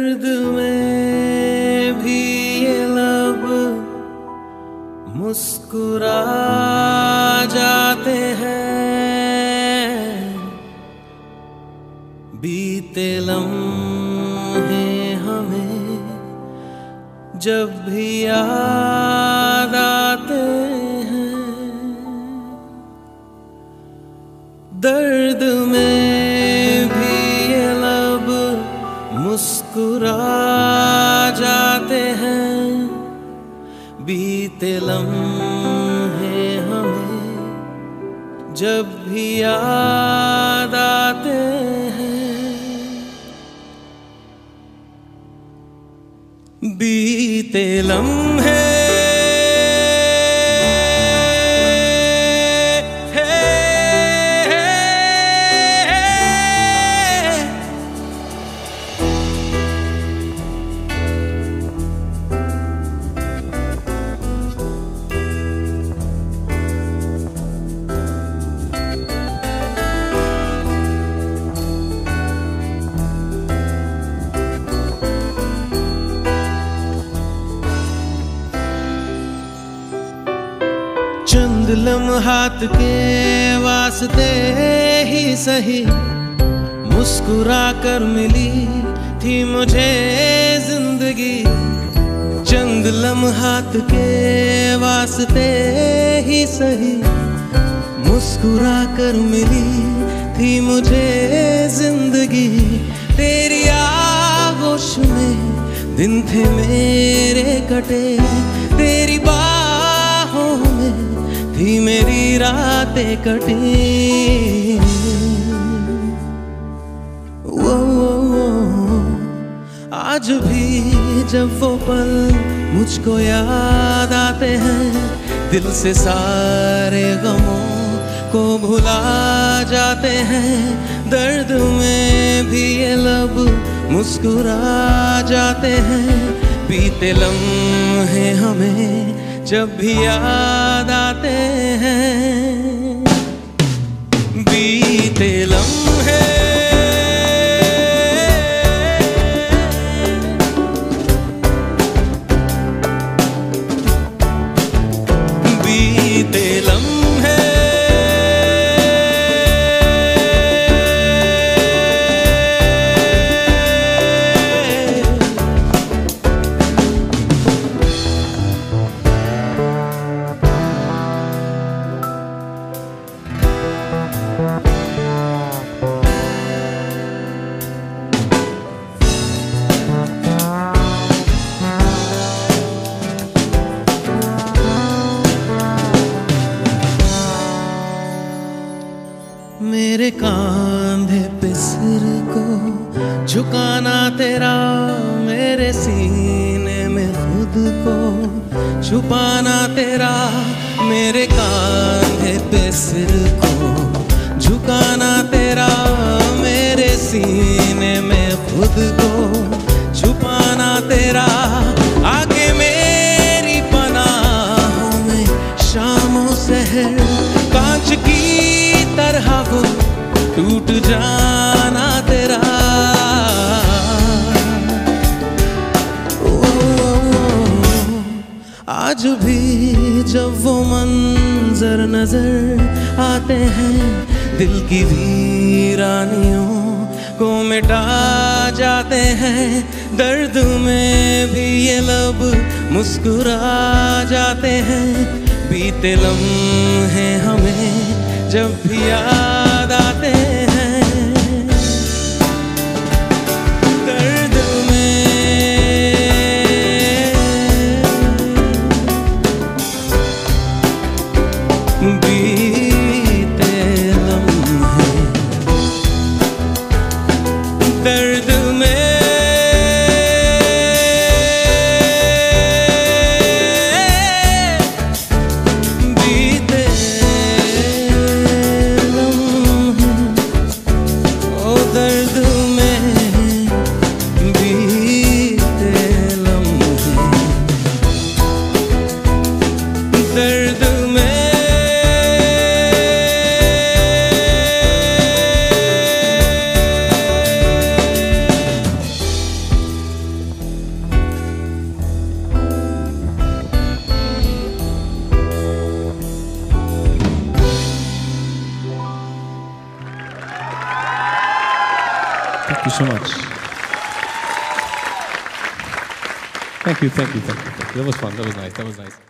दर्द में भी ये लब मुस्कुरा जाते हैं। बीते लम्हे हमें जब भी याद जाते हैं। बीते लम्हे हमें जब भी याद आते हैं। बीते लम्हे चंद लम्हात के वास्ते ही सही। मुस्कुरा कर मिली थी मुझे ज़िंदगी। चंद लम्हात के वास्ते ही सही। मुस्कुरा कर मिली थी मुझे ज़िंदगी। तेरी आगोश में दिन थे मेरे कटे। तेरी बाहों में थी मेरी रातें कटी। वो, वो, वो आज भी जब वो पल मुझको याद आते हैं दिल से सारे गमों को भुला जाते हैं दर्द में भी ये लब मुस्कुरा जाते हैं बीते लम्हे हमें जब भी याद आते हैं। मेरे कांधे पे सिर को झुकाना तेरा, मेरे सीने में खुद को छुपाना तेरा, मेरे कांधे पे सिर को झुकाना तेरा, मेरे सीने में खुद को छुपाना तेरा। आज भी जब वो मंजर नज़र आते हैं, दिल की वीरानियों को मिटा जाते हैं। दर्द में भी ये लब मुस्कुरा जाते हैं। बीते लम्हे हमें जब भी याद में you so much. Thank you, thank you, thank you. Thank you. That was fun. That was nice. That was nice.